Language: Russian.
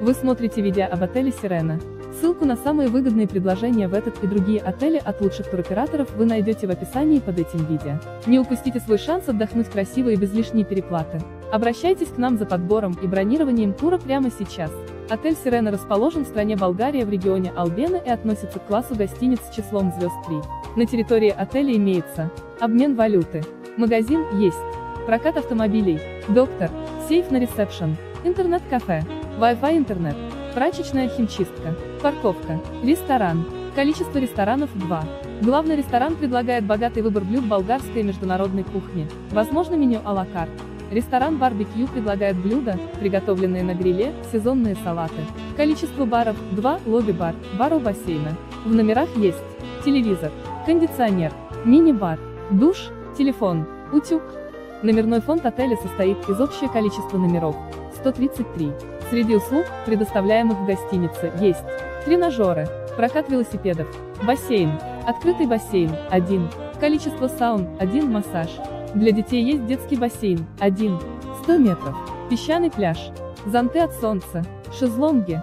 Вы смотрите видео об отеле Сирена. Ссылку на самые выгодные предложения в этот и другие отели от лучших туроператоров вы найдете в описании под этим видео. Не упустите свой шанс отдохнуть красиво и без лишней переплаты. Обращайтесь к нам за подбором и бронированием тура прямо сейчас. Отель Сирена расположен в стране Болгария в регионе Албена и относится к классу гостиниц с числом звезд 3. На территории отеля имеется обмен валюты, магазин есть, прокат автомобилей, доктор, сейф на ресепшн, интернет-кафе, Wi-Fi интернет, прачечная химчистка, парковка, ресторан. Количество ресторанов 2. Главный ресторан предлагает богатый выбор блюд болгарской и международной кухни. Возможно меню а-ла карт. Ресторан барбекю предлагает блюда, приготовленные на гриле, сезонные салаты. Количество баров 2, лобби-бар, бар у бассейна. В номерах есть телевизор, кондиционер, мини-бар, душ, телефон, утюг. Номерной фонд отеля состоит из общего количества номеров 133. Среди услуг, предоставляемых в гостинице, есть тренажеры, прокат велосипедов, бассейн, открытый бассейн, 1, количество саун, 1 массаж. Для детей есть детский бассейн, 1, 100 метров, песчаный пляж, зонты от солнца, шезлонги.